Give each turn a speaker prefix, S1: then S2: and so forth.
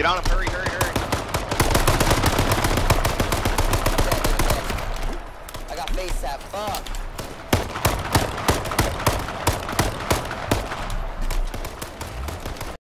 S1: Get on him, hurry, hurry, hurry.
S2: I got face that Fuck.